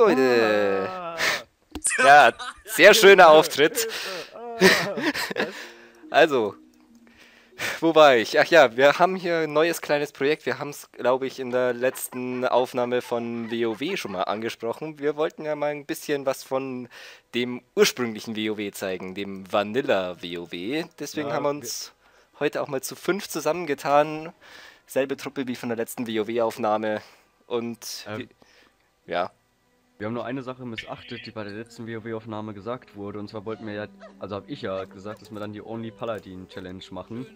Leute! Ah. Ja, sehr schöner Auftritt. Also, wo war ich? Ach ja, wir haben hier ein neues kleines Projekt. Wir haben es, glaube ich, in der letzten Aufnahme von WoW schon mal angesprochen. Wir wollten ja mal ein bisschen was von dem ursprünglichen WoW zeigen, dem Vanilla WoW. Deswegen Ja, haben wir uns heute auch mal zu fünf zusammengetan. Selbe Truppe wie von der letzten WoW-Aufnahme. Und Ähm. ja, Wir haben nur eine Sache missachtet, die bei der letzten WoW-Aufnahme gesagt wurde. Und zwar wollten wir ja, also habe ich ja gesagt, dass wir dann die Only Paladin Challenge machen.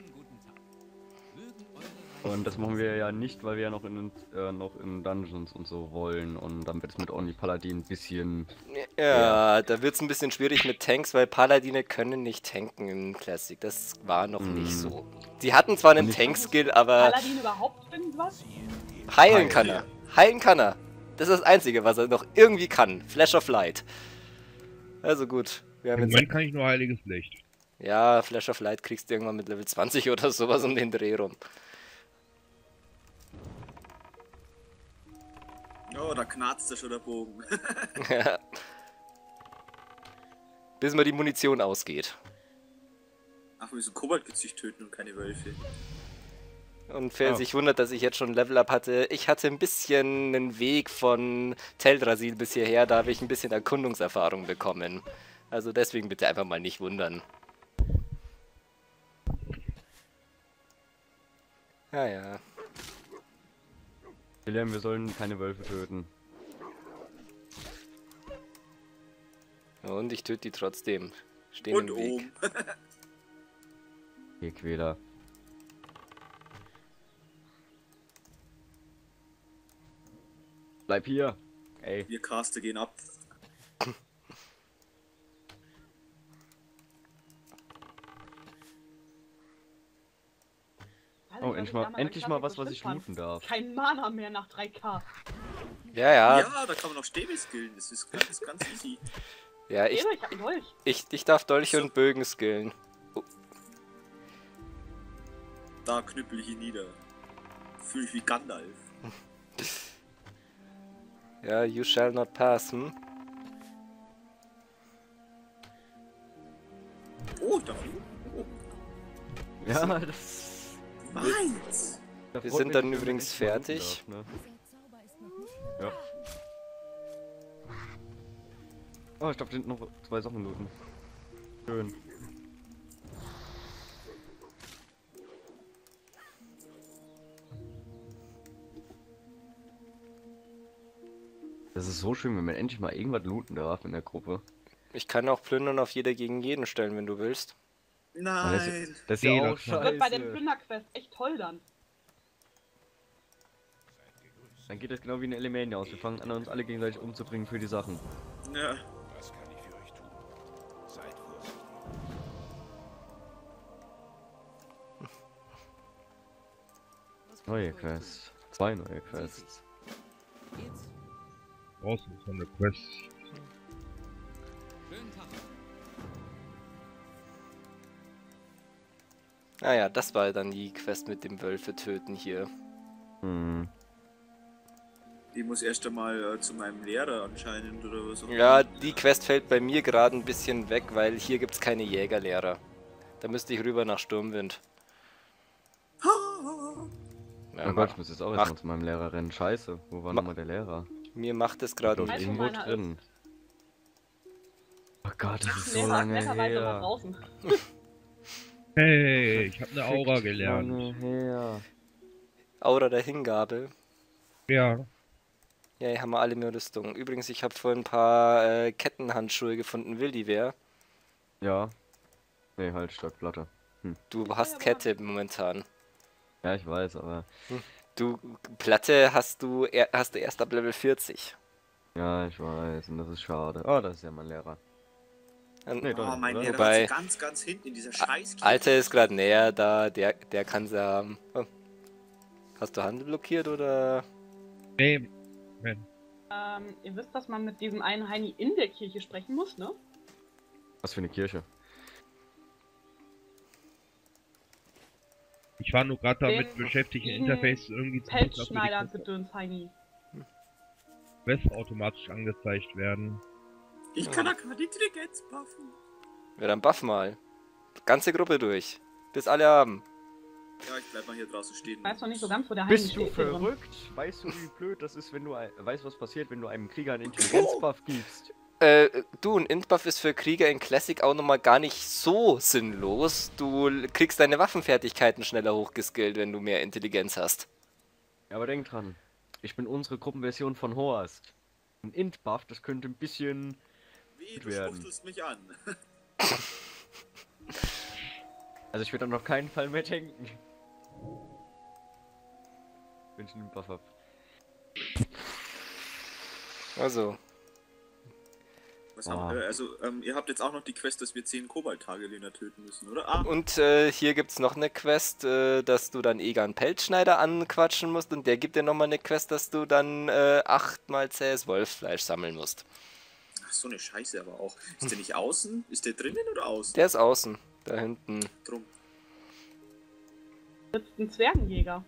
Und das machen wir ja nicht, weil wir ja noch in, äh, noch in Dungeons und so wollen. Und dann wird es mit Only Paladin ein bisschen. Ja, da wird es ein bisschen schwierig mit Tanks, weil Paladine können nicht tanken in Classic. Das war noch nicht Mm. so. Die hatten zwar einen Nicht- Tank-Skill, aber Paladin überhaupt irgendwas? heilen kann er. Heilen kann er. Das ist das Einzige, was er noch irgendwie kann. Flash of Light. Also gut. Wir haben Im jetzt, Moment kann ich nur heiliges Licht. ja, Flash of Light kriegst du irgendwann mit Level 20 oder sowas um den Dreh rum. Oh, da knarzt ja schon der Bogen. Bis mal die Munition ausgeht. Ach, wir müssen Koboldgezücht töten und keine Wölfe. Und wer Oh. sich wundert, dass ich jetzt schon Level Up hatte, ich hatte ein bisschen einen Weg von Teldrassil bis hierher, da habe ich ein bisschen Erkundungserfahrung bekommen. Also deswegen bitte einfach mal nicht wundern. Ja, ja. Wir lernen, wir sollen keine Wölfe töten. Und ich töte die trotzdem. Stehen Und im Weg. oben. Hier, Quäler. Bleib hier! Ey, Wir Caster gehen ab. Oh, ich endlich mal- endlich mal was, was ich looten darf. Kein Mana mehr nach 3K. Ja, ja. Ja, da kann man noch Stäbe skillen. Das ist ganz, ganz easy. Ja, ich, Ich, ich hab einen Dolch. ich, ich darf Dolche und Bögen skillen. Da knüppel ich ihn nieder. Fühl ich wie Gandalf. Ja, you shall not pass, hm? Oh, da. Oh, ja, das. meins! Wir sind dann übrigens fertig. darf, ne? Ja. Oh, ich darf hinten noch zwei Sachen looten. Schön. Das ist so schön, wenn man endlich mal irgendwas looten darf in der Gruppe. Ich kann auch plündern auf jeder gegen jeden stellen, wenn du willst. Aber Das, Nein! das ist ja auch klar. Wird bei der scheiße. Plünderquest echt toll dann. Dann geht das genau wie in Elemania aus. Wir fangen an, uns alle gegenseitig umzubringen für die Sachen. Ja. Was kann ich für euch tun? Seid vorsichtig. Neue Quests. Zwei neue Quests. Draußen ist noch eine Quest. Naja, das war dann die Quest mit dem Wölfe töten hier. Hm. Ich muss erst einmal äh, zu meinem Lehrer anscheinend oder was auch Ja, die Quest fällt bei mir gerade ein bisschen weg, weil hier gibt's keine Jägerlehrer. Da müsste ich rüber nach Sturmwind. Ja, Oh Gott, ich muss jetzt auch erstmal zu meinem Lehrer rennen. Scheiße, wo war Ma- nochmal der Lehrer? Mir macht es gerade wo irgendwo drin. Oh Gott, das ist so lange her. Hey, ich habe eine Aura gelernt. Lange her. Aura der Hingabe. Ja. Ja, hier haben wir alle mehr Rüstung. Übrigens, ich habe vorhin ein paar äh, Kettenhandschuhe gefunden. Will die wer? Ja. Nee, halt, statt Platte. Du hast Kette momentan. Ja, ich weiß, aber. Du, Platte hast du, er, hast du erst ab Level 40. Ja, ich weiß, und das ist schade. Oh, das ist ja mein Lehrer. Und Nee, Oh, mein? Lehrer Wobei- ist ganz, ganz hinten in dieser scheiß Alter ist gerade näher da, der, der kann sie haben. Oh. Hast du Handel blockiert oder? Nee, Ähm, ihr wisst, dass man mit diesem einen Heini in der Kirche sprechen muss, ne? Was für eine Kirche. Ich war nur gerade damit beschäftigt, ein Interface irgendwie zu Pelzschneider gedöns Heini. Quests automatisch angezeigt werden. Ich kann da gerade Intelligenz buffen. Ja, dann buff mal. Ganze Gruppe durch. Bis alle haben. Ja, ich bleib mal hier draußen stehen. Ich weiß noch nicht so ganz, wo der Heini Bist du steht. hier drin. verrückt? Weißt du, wie blöd das ist, wenn du weißt, was passiert, wenn du einem Krieger einen Intelligenzbuff gibst? Äh, du, ein Int-Buff ist für Krieger in Classic auch nochmal gar nicht so sinnlos. Du kriegst deine Waffenfertigkeiten schneller hochgeskillt, wenn du mehr Intelligenz hast. Ja, aber denk dran. Ich bin unsere Gruppenversion von Horst. Ein Int-Buff, das könnte ein bisschen. Wie, du werden. schwuchtelst mich an. Also ich würde dann auf keinen Fall mehr denken. Wenn ich einen Buff hab. Also, Ah. haben, äh, also, ähm, ihr habt jetzt auch noch die Quest, dass wir 10 Kobalt-Tagelehner töten müssen, oder? Ah, und äh, hier gibt's noch eine Quest, äh, dass du dann Egan Pelzschneider anquatschen musst und der gibt dir nochmal eine Quest, dass du dann äh, achtmal zähes Wolffleisch sammeln musst. ach, so eine Scheiße aber auch. Ist der nicht außen? Ist der drinnen oder außen? Der ist außen, da hinten. Drum. sitzt ein Zwergenjäger.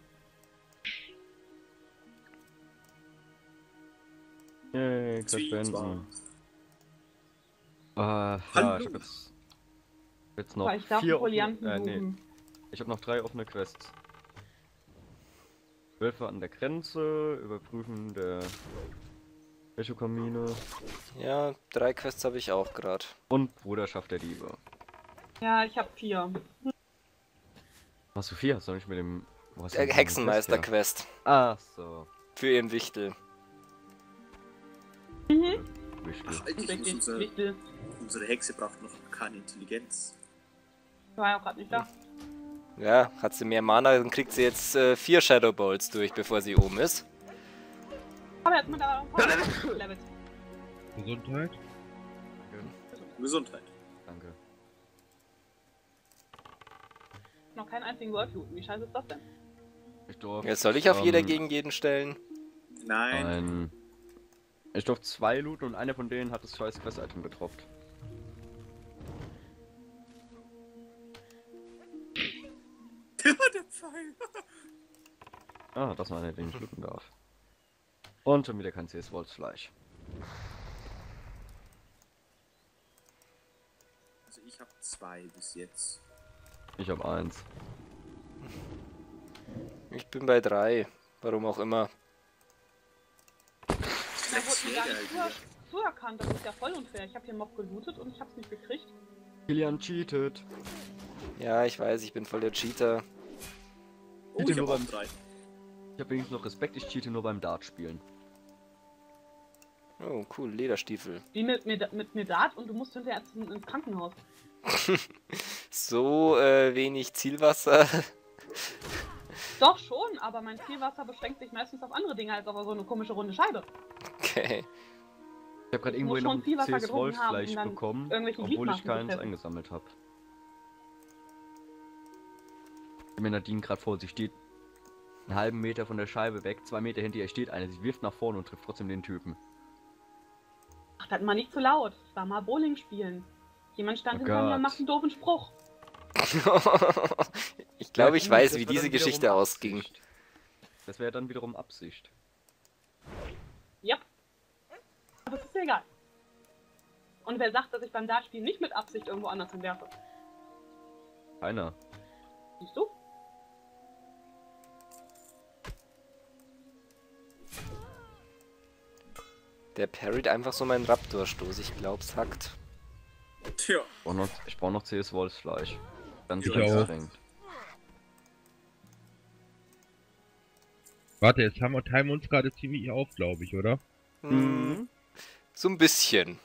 Yay, Benson. zwar. Äh, ja, ich hab jetzt. Jetzt noch ich darf vier Folianten offene, äh, nee, ich habe noch drei offene Quests. Wölfe an der Grenze, Überprüfen der Echokamine Ja, drei Quests habe ich auch gerade. und Bruderschaft der Diebe. Ja, ich habe vier. Hast du nicht mit dem wo hast du Der? Hexenmeister-Quest. Ach so. Für ihren Wichtel. Wichtel. Ach, eigentlich muss Richtig, unser, wichtig. unsere Hexe braucht noch keine Intelligenz. War ja auch gerade nicht da. Ja, hat sie mehr Mana, dann kriegt sie jetzt äh, vier Shadow Bolts durch, bevor sie oben ist. Aber jetzt mit der Level. Gesundheit. Gesundheit. Danke. Noch keinen einzigen Wolf looten. Wie scheiße ist das denn? Ich durf, Jetzt soll ich auf jeder ähm, gegen jeden stellen. Nein. Ein, ich durfte zwei looten und einer von denen hat das scheiß Quest-Item getroffen. der Pfeil. Ah, das war einer, den ich looten darf. Und schon wieder kein CS Wolfsfleisch. Also ich habe zwei bis jetzt. Ich habe eins. Ich bin bei drei. Warum auch immer. Da wurde mir gar nicht zuerkannt. Das ist ja voll unfair. Ich habe hier Mob gelootet und ich hab's nicht gekriegt. Kilian cheatet. Ja, ich weiß, ich bin voll der Cheater. Oh, Bitte ich nur beim- drei. Ich habe wenigstens noch Respekt, ich cheate nur beim Dart spielen. Oh, cool, Lederstiefel. Wie mit, mit, mit Medat und du musst hinterher ins Krankenhaus. So äh, wenig Zielwasser. Doch schon, aber mein Zielwasser beschränkt sich meistens auf andere Dinge als auf so eine komische runde Scheibe. Okay. Ich habe gerade Ich irgendwo noch ein haben, Wolfsfleisch bekommen, obwohl ich keins eingesammelt habe. Mir Nadine gerade vor, sie steht einen halben Meter von der Scheibe weg, zwei Meter hinter ihr steht eine, sie wirft nach vorne und trifft trotzdem den Typen. Ach, das mal nicht zu laut. Das war mal Bowling spielen. Jemand stand Oh hinter mir und macht einen doofen Spruch. ich glaube, ich weiß, wie war diese Geschichte ausging. Das wäre dann wiederum Absicht. Yep. Aber es ist mir egal. Und wer sagt, dass ich beim Dartspielen nicht mit Absicht irgendwo anders hinwerfe? Keiner. Siehst du? Der parried einfach so meinen Raptor-Stoß. Ich glaub's hackt. Tja. Ich brauche noch, ich brauch noch CS Wolfsfleisch. Ganz Ich anstrengend. Warte, jetzt haben wir teilen wir uns gerade ziemlich auf, glaube ich, oder? Hm, so ein bisschen.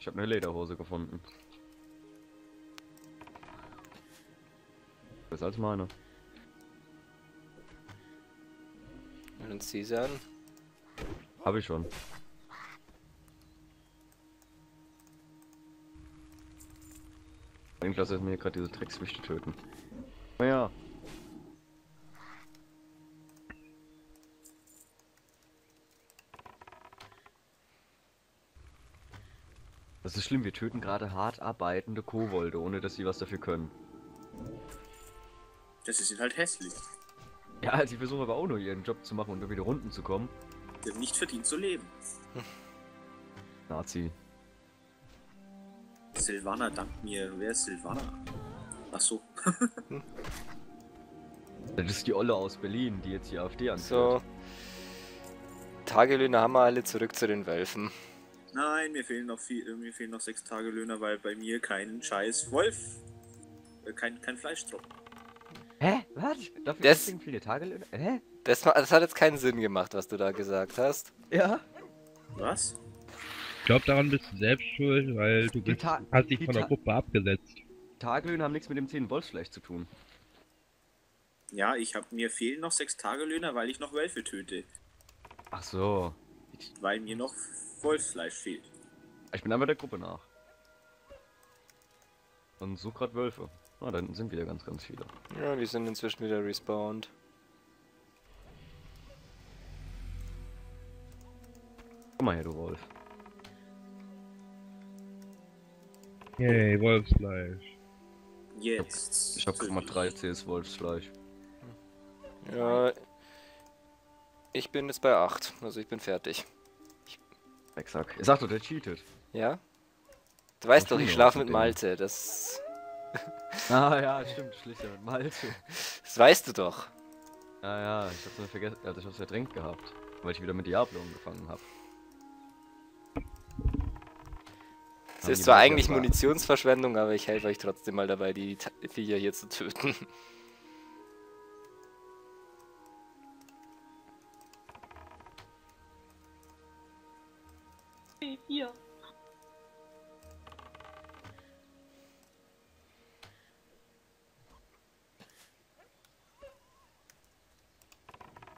Ich habe eine Lederhose gefunden. Besser als meine. Ja, Dann zieh sie an. Habe ich schon. Ich lasse mir gerade diese Dreckswichte töten. Naja. Das ist schlimm, wir töten gerade hart arbeitende Kobolde, ohne dass sie was dafür können. Das ist halt hässlich. Ja, die versuchen aber auch nur ihren Job zu machen und irgendwie Runden zu kommen. Die haben nicht verdient zu leben. Nazi. Silvana dankt mir. Wer ist Silvana? Ach so. Das ist die Olle aus Berlin, die jetzt die AfD anführt. So. Tagelöhner haben wir alle zurück zu den Wölfen. Nein, mir fehlen noch viel, mir fehlen noch sechs Tagelöhner, weil bei mir kein scheiß Wolf, äh, kein, kein Fleisch drauf. Hä? Was? Dafür Das- deswegen viele Tagelöhner? Hä? Das, das hat jetzt keinen Sinn gemacht, was du da gesagt hast. Ja? Was? Ich glaube, daran bist du selbst schuld, weil du Die bist, hast dich von der Gruppe abgesetzt. Tagelöhner haben nichts mit dem 10 Wolfsfleisch zu tun. Ja, ich hab mir fehlen noch sechs Tagelöhner, weil ich noch Wölfe töte, Ach so. weil mir noch Wolfsfleisch fehlt. Ich bin einfach der Gruppe nach. Und such grad Wölfe. Ah, dann sind wieder ganz, ganz viele. Ja, die sind inzwischen wieder respawned. Komm mal her, du Wolf. Yay, Wolfsfleisch. Jetzt. Ich hab töte mal 3 CS Wolfsfleisch. Ja. Ich bin jetzt bei 8, also ich bin fertig. Exakt. Er sagt doch, der cheatet. Ja? Du weißt doch, ich ja, schlafe mit. Malte, das, Ah ja, stimmt, schlicht ja mit Malte. das weißt du doch. Ah ja, ich hab's nur vergessen, also ich hab's verdrängt gehabt. Weil ich wieder mit Diablo angefangen hab. Es ist zwar eigentlich. Munitionsverschwendung, aber ich helfe euch trotzdem mal dabei, die Viecher hier zu töten. Hier.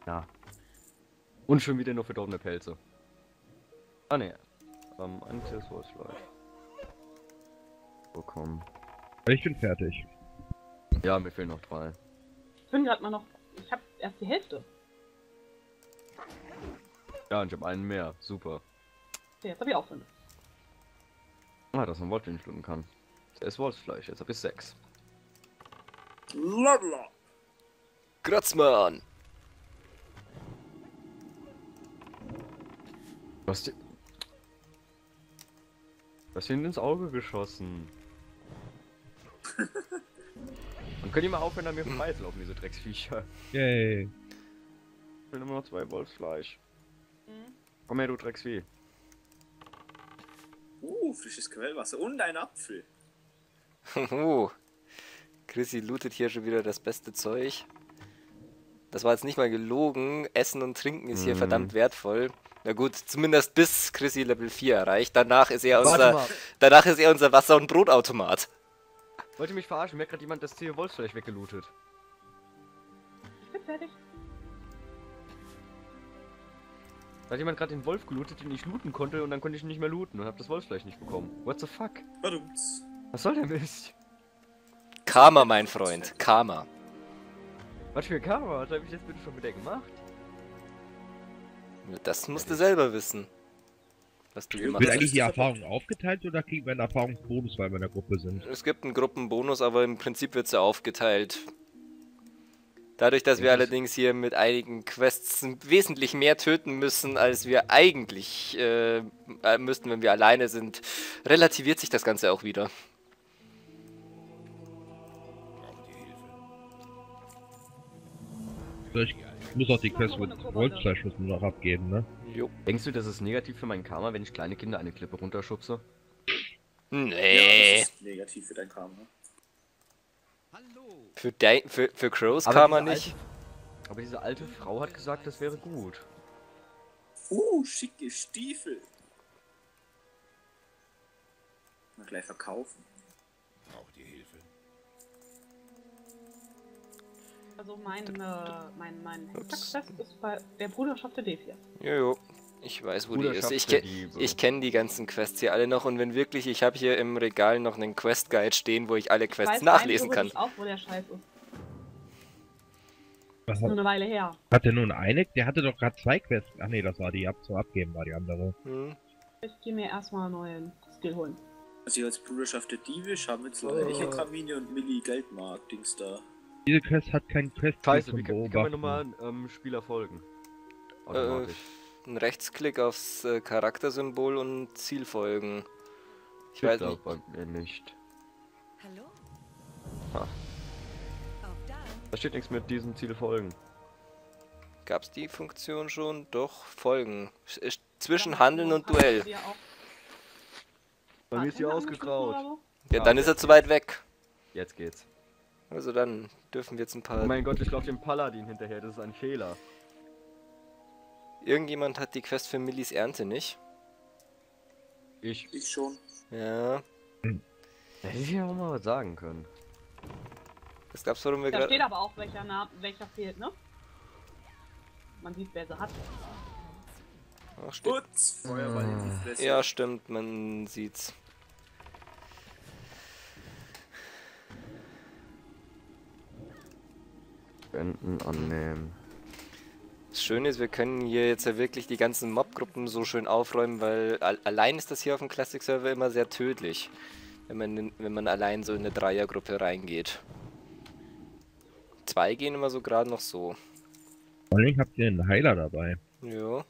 Ja. Und schon wieder nur verdorbene Pelze. Ah ne. Ähm, ein CS Wolfsfleisch. Bekommen. Ich bin fertig. Ja, mir fehlen noch drei. Ich bin gerade mal noch. Ich habe erst die Hälfte. Ja, und ich hab einen mehr. Super. Okay, jetzt habe ich auch fünf. Ah, dass ein Wolf den schlucken kann. CS Wolfsfleisch, jetzt hab ich sechs. Blabla. Kratzmann! Du hast dir... Du hast ihn ins Auge geschossen. Und könnt ihr mal aufhören, an mir vorbeizulaufen, diese Drecksviecher. Yay. Ich will immer noch zwei Wolfsfleisch. Mhm. Komm her, du Drecksvieh. Uh, frisches Quellwasser und ein Apfel. Oh. Chrissy lootet hier schon wieder das beste Zeug. Das war jetzt nicht mal gelogen. Essen und Trinken ist hier Mhm. verdammt wertvoll. Na gut, zumindest bis Chrissy Level 4 erreicht. Danach ist er unser, danach ist er unser Wasser- und Brotautomat. Wollt ihr mich verarschen? Mir hat gerade jemand das Ziel Wolfsfleisch weggelootet. Ich bin fertig. Da hat jemand gerade den Wolf gelootet, den ich looten konnte und dann konnte ich ihn nicht mehr looten und hab das Wolfsfleisch nicht bekommen. What the fuck? Badumts. Was soll der Mist? Karma, mein Freund. Karma. Was für Karma? Was hab ich jetzt bitte schon wieder gemacht? Das musst du selber wissen. Was du gemacht Wird eigentlich die Erfahrung aufgeteilt oder kriegen wir einen Erfahrungsbonus, weil wir in der Gruppe sind? Es gibt einen Gruppenbonus, aber im Prinzip wird sie aufgeteilt. Dadurch, dass wir Ja, allerdings hier mit einigen Quests wesentlich mehr töten müssen, als wir eigentlich äh, äh, müssten, wenn wir alleine sind, relativiert sich das Ganze auch wieder. Ich muss auch die Quest mit Wolfsfleisch müssen noch abgeben, ne? Jo. Denkst du, das ist negativ für mein Karma, wenn ich kleine Kinder eine Klippe runterschubse? Ja, Nee. das ist negativ für dein Karma. Für, de für, für Crows Aber kann man diese nicht. Alte, aber diese alte Frau hat gesagt, das wäre gut. Uh, schicke Stiefel. Mal gleich verkaufen. Braucht ihr Hilfe? Also mein, äh, mein, mein. Hexerquest ist bei der Bruderschaft der Defias. Jojo. Ich weiß, wo die ist. Ich, ke ich kenne die ganzen Quests hier alle noch und wenn wirklich, ich habe hier im Regal noch einen Quest-Guide stehen, wo ich alle Ich Quests weiß nachlesen kann. theoretisch auch, wo der Scheiß ist. Was Nur hat, eine Weile her. hat der nun eine? Der hatte doch gerade zwei Quests. Ach nee, das war die ab zum Abgeben, war die andere. Hm. Ich gehe mir erstmal einen neuen Skill holen. Also als Bruderschaft der Diebe haben jetzt Oh. leider ich und Kamine und Milli Geldmark Dings da. Diese Quest hat keinen Quest Scheiße, zum wie, kann- kann man nochmal ähm, Spieler folgen? Äh, Automatisch. Ein Rechtsklick aufs äh, Charaktersymbol und Ziel folgen. Ich weiß da nicht. bei mir nicht. Hallo? Ha. Da. Da steht nichts mit diesem Ziel folgen. Gab's die Funktion schon? Doch, folgen. Sch- ist Zwischen Handeln und du Duell. Bei mir ist die Bartender ausgegraut. Ja, dann ist er zu weit weg. Jetzt geht's. Also dann dürfen wir jetzt ein Oh paar. mein Gott, ich laufe dem Paladin hinterher, das ist ein Fehler. Irgendjemand hat die Quest für Millis Ernte nicht. Ich. Ich schon. Ja. Hätte ich ja auch mal was sagen können. Das gab's, warum wir so? Da steht gerade. aber auch, welcher, Name, welcher fehlt, ne? Man sieht, wer sie hat. Ach, steht. Putz! Feuerball in die Fresse. Ja, stimmt, man sieht's. Spenden annehmen. Das Schöne ist, wir können hier jetzt ja wirklich die ganzen Mobgruppen so schön aufräumen, weil al allein ist das hier auf dem Classic Server immer sehr tödlich, wenn man, wenn man allein so in eine Dreiergruppe reingeht. Zwei gehen immer so gerade noch so. Vor allem habt ihr einen Heiler dabei. Ja.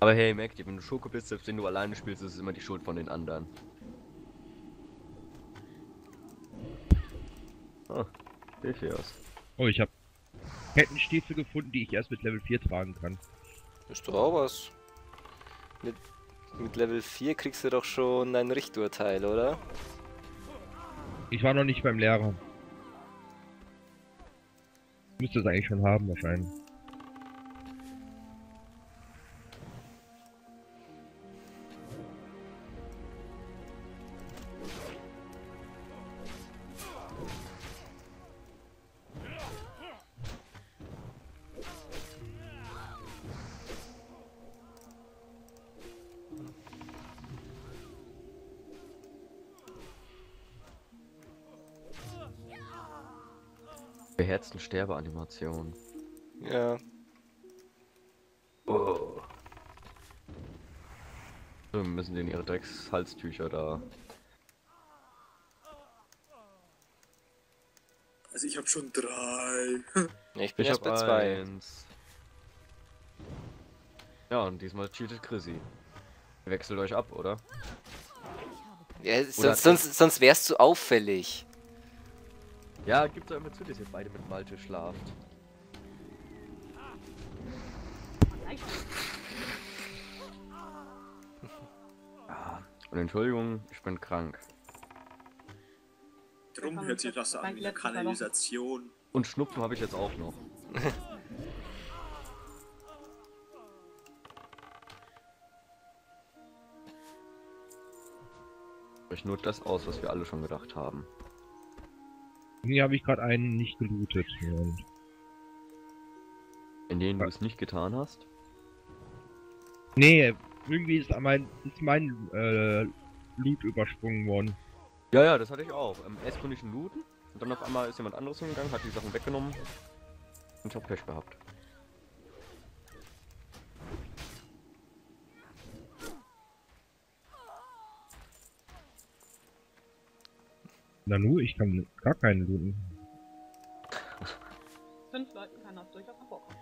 Aber hey, merk dir, wenn du Schoko bist, selbst wenn du alleine spielst, ist es immer die Schuld von den anderen. Ah, Hilfios. Oh, ich habe Kettenstiefel gefunden, die ich erst mit Level 4 tragen kann. Ist doch auch was. Mit, mit Level 4 kriegst du doch schon ein Richturteil, oder? Ich war noch nicht beim Lehrer. Müsste es eigentlich schon haben, wahrscheinlich. Beherzten Sterbeanimation. Ja. Oh. So, wir müssen denen ihre Dreckshalstücher da. Also ich hab schon drei. Ich bin Ich hab bei zwei. eins. Ja, und diesmal cheatet Chrissy. Ihr wechselt euch ab, oder? Ja, sonst, sonst, sonst wär's zu auffällig. Ja, gibt doch immer zu, dass ihr beide mit Malte schlaft. Ah, und Entschuldigung, ich bin krank. Drum hört sich ich das an wie eine Kanalisation. Und Schnupfen habe ich jetzt auch noch. Ich nur das aus, was wir alle schon gedacht haben. Hier habe ich gerade einen nicht gelootet. In denen du es nicht getan hast? nee, irgendwie ist mein, ist mein äh, Loot übersprungen worden. Ja, ja, das hatte ich auch. Ähm, erst konnte ich ihn looten und dann auf einmal ist jemand anderes hingegangen, hat die Sachen weggenommen und ich hab Pech gehabt. Nanu, ich kann gar keinen looten. Fünf Leuten kann das durchaus noch vorkommen.